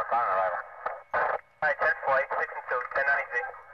Alright, 10 flight, 6 and 2, 1093.